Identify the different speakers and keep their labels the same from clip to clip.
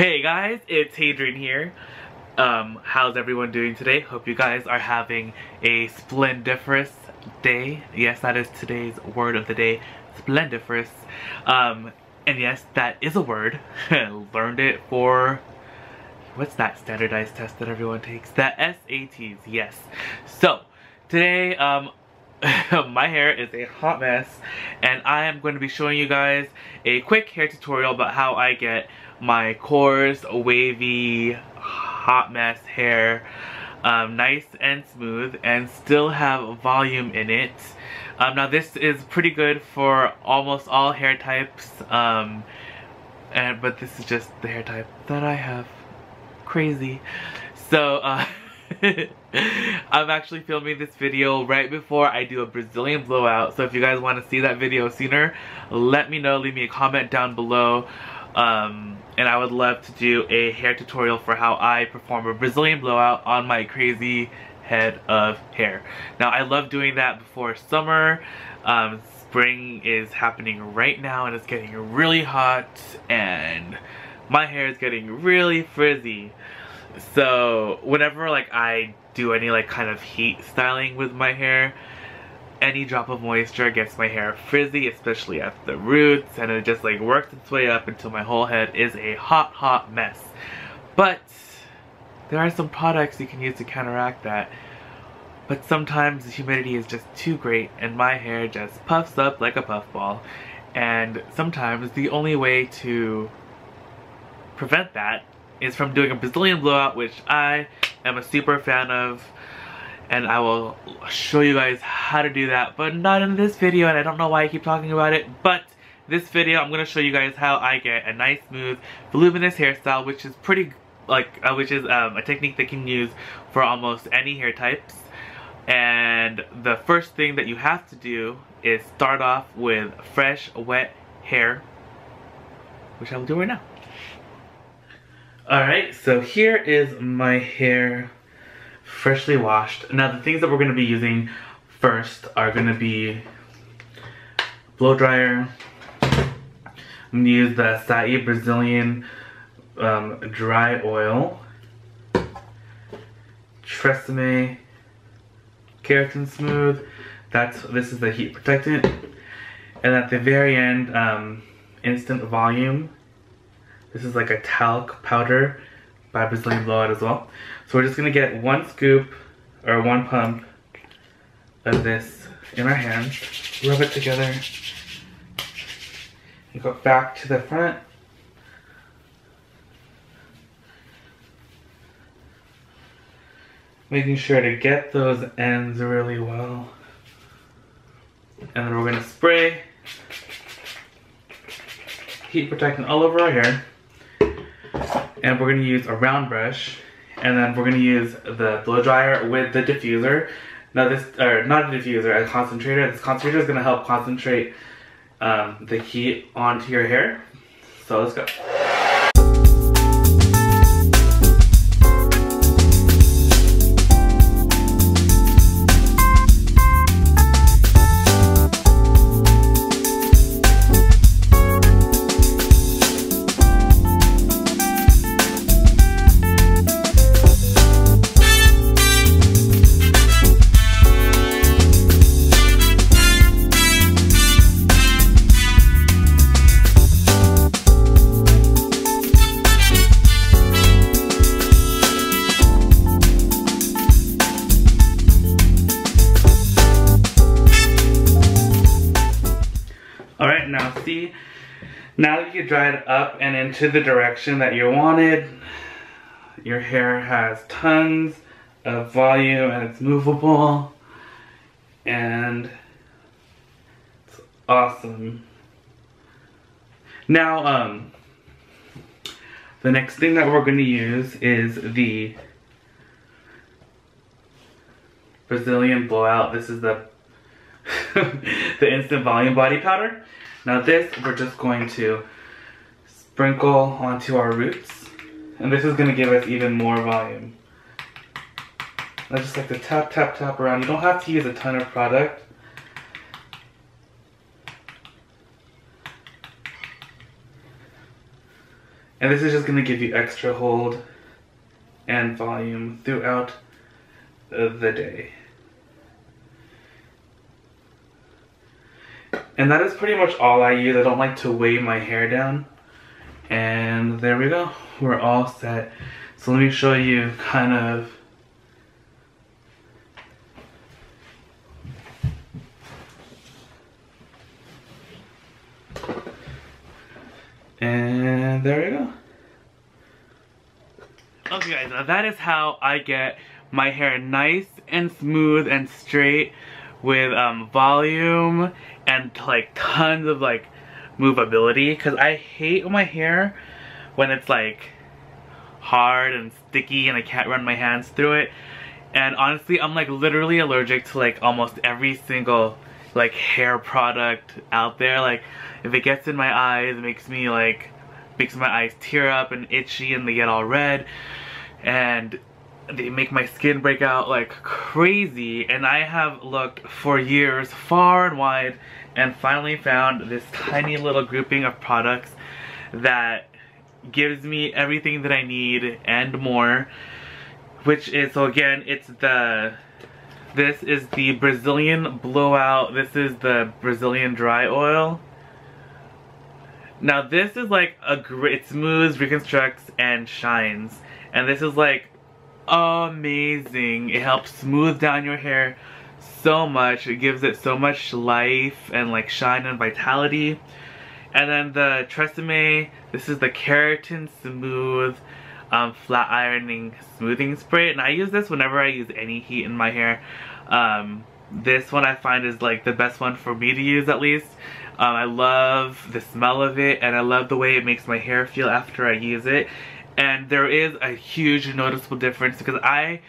Speaker 1: Hey guys, it's Hadrian here. Um, how's everyone doing today? Hope you guys are having a splendiferous day. Yes, that is today's word of the day, splendiferous. Um, and yes, that is a word. Learned it for, what's that standardized test that everyone takes? The SATs, yes. So, today, um, my hair is a hot mess and I am going to be showing you guys a quick hair tutorial about how I get my coarse, wavy, hot mess hair um, nice and smooth and still have volume in it. Um, now this is pretty good for almost all hair types um, and but this is just the hair type that I have. Crazy. So uh, I'm actually filming this video right before I do a Brazilian blowout. So if you guys want to see that video sooner, let me know. Leave me a comment down below. Um, and I would love to do a hair tutorial for how I perform a Brazilian blowout on my crazy head of hair. Now I love doing that before summer. Um, spring is happening right now and it's getting really hot and my hair is getting really frizzy. So whenever like I do any like kind of heat styling with my hair, any drop of moisture gets my hair frizzy, especially at the roots, and it just like works its way up until my whole head is a hot, hot mess. But there are some products you can use to counteract that. But sometimes the humidity is just too great and my hair just puffs up like a puffball. And sometimes the only way to prevent that is from doing a Brazilian blowout, which I am a super fan of. And I will show you guys how to do that, but not in this video, and I don't know why I keep talking about it, but this video, I'm going to show you guys how I get a nice, smooth, voluminous hairstyle, which is pretty, like, uh, which is um, a technique that can use for almost any hair types. And the first thing that you have to do is start off with fresh, wet hair, which I will do right now. Alright, so here is my hair freshly washed. Now the things that we're going to be using first are going to be blow dryer. I'm going to use the Acai Brazilian um, dry oil. Tresemme Keratin Smooth. That's This is the heat protectant. And at the very end, um, Instant Volume this is like a talc powder by Brazilian Blowout as well. So we're just gonna get one scoop or one pump of this in our hands, rub it together, and go back to the front. Making sure to get those ends really well. And then we're gonna spray heat protectant all over our hair and we're gonna use a round brush and then we're gonna use the blow dryer with the diffuser. Now this, or not a diffuser, a concentrator. This concentrator is gonna help concentrate um, the heat onto your hair. So let's go. Now that you dried up and into the direction that you wanted, your hair has tons of volume and it's movable and it's awesome. Now, um, the next thing that we're going to use is the Brazilian Blowout. This is the the Instant Volume Body Powder. Now this, we're just going to sprinkle onto our roots. And this is gonna give us even more volume. I just like to tap, tap, tap around. You don't have to use a ton of product. And this is just gonna give you extra hold and volume throughout the day. And that is pretty much all I use. I don't like to weigh my hair down. And there we go. We're all set. So let me show you kind of And there we go. Okay guys, now that is how I get my hair nice and smooth and straight with um, volume and like tons of like movability because I hate my hair when it's like hard and sticky and I can't run my hands through it. And honestly I'm like literally allergic to like almost every single like hair product out there. Like if it gets in my eyes it makes me like makes my eyes tear up and itchy and they get all red. And they make my skin break out like crazy and I have looked for years far and wide and finally found this tiny little grouping of products that gives me everything that I need and more which is so again it's the this is the Brazilian blowout this is the Brazilian dry oil now this is like a great, it smooths, reconstructs, and shines. And this is like amazing. It helps smooth down your hair so much. It gives it so much life and like shine and vitality. And then the Tresemme, this is the Keratin Smooth um, Flat Ironing Smoothing Spray. And I use this whenever I use any heat in my hair. Um, this one I find is like the best one for me to use at least. Um, I love the smell of it and I love the way it makes my hair feel after I use it. And there is a huge noticeable difference because I,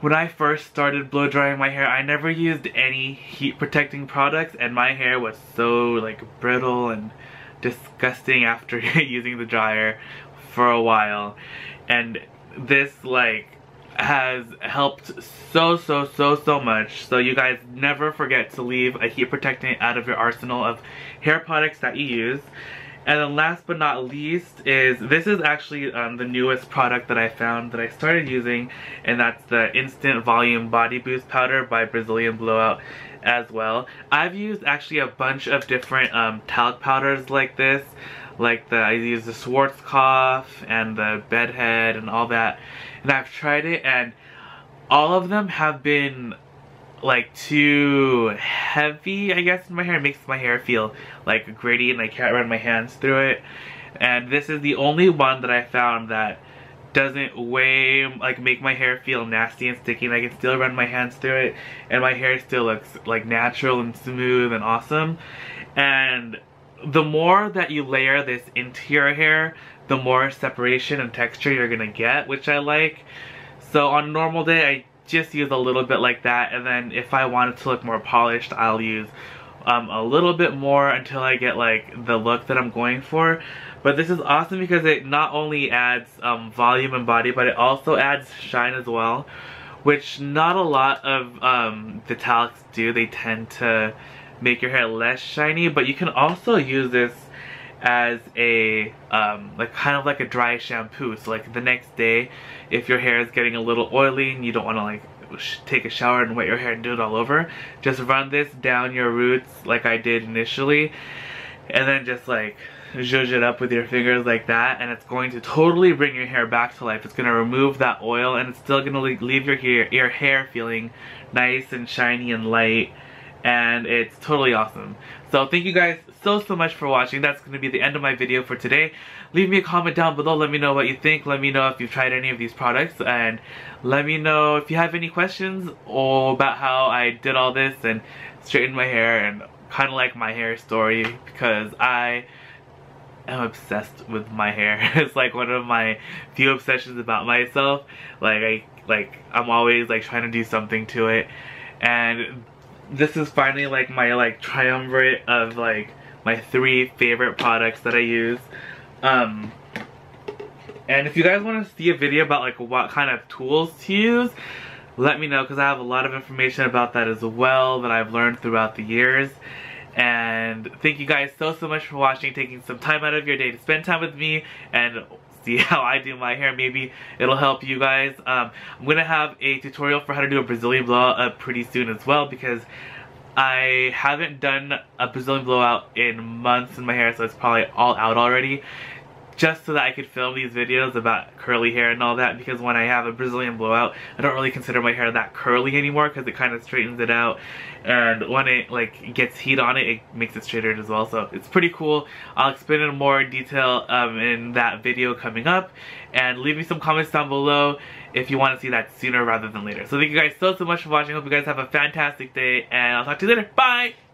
Speaker 1: when I first started blow drying my hair, I never used any heat protecting products and my hair was so like brittle and disgusting after using the dryer for a while. And this like has helped so, so, so, so much. So you guys never forget to leave a heat protectant out of your arsenal of hair products that you use. And then last but not least is, this is actually um, the newest product that I found that I started using, and that's the Instant Volume Body Boost Powder by Brazilian Blowout as well. I've used actually a bunch of different um, talc powders like this, like the, I use the Schwarzkopf and the Bedhead and all that and I've tried it and all of them have been like too heavy I guess in my hair. It makes my hair feel like gritty and I can't run my hands through it. And this is the only one that I found that doesn't weigh like make my hair feel nasty and sticky and I can still run my hands through it. And my hair still looks like natural and smooth and awesome. And the more that you layer this into your hair the more separation and texture you're gonna get, which I like. So on a normal day, I just use a little bit like that, and then if I want it to look more polished, I'll use um, a little bit more until I get like the look that I'm going for. But this is awesome because it not only adds um, volume and body, but it also adds shine as well, which not a lot of um, the talcs do. They tend to make your hair less shiny, but you can also use this as a um, like kind of like a dry shampoo. So like the next day if your hair is getting a little oily and you don't want to like take a shower and wet your hair and do it all over just run this down your roots like I did initially and then just like zhuzh it up with your fingers like that and it's going to totally bring your hair back to life. It's going to remove that oil and it's still going to leave your hair, your hair feeling nice and shiny and light and it's totally awesome. So thank you guys so, so much for watching. That's going to be the end of my video for today. Leave me a comment down below. Let me know what you think. Let me know if you've tried any of these products. And let me know if you have any questions or about how I did all this and straightened my hair and kind of like my hair story because I am obsessed with my hair. it's like one of my few obsessions about myself. Like I like I'm always like trying to do something to it. And this is finally like my like triumvirate of like my three favorite products that I use. Um, and if you guys want to see a video about like what kind of tools to use, let me know because I have a lot of information about that as well that I've learned throughout the years. And thank you guys so, so much for watching, taking some time out of your day to spend time with me and see how I do my hair. Maybe it'll help you guys. Um, I'm going to have a tutorial for how to do a Brazilian blowout up pretty soon as well because I haven't done a Brazilian blowout in months in my hair, so it's probably all out already just so that I could film these videos about curly hair and all that because when I have a Brazilian blowout, I don't really consider my hair that curly anymore because it kind of straightens it out and when it like gets heat on it, it makes it straighter as well. So it's pretty cool. I'll explain in more detail um, in that video coming up and leave me some comments down below if you want to see that sooner rather than later. So thank you guys so, so much for watching. Hope you guys have a fantastic day and I'll talk to you later. Bye!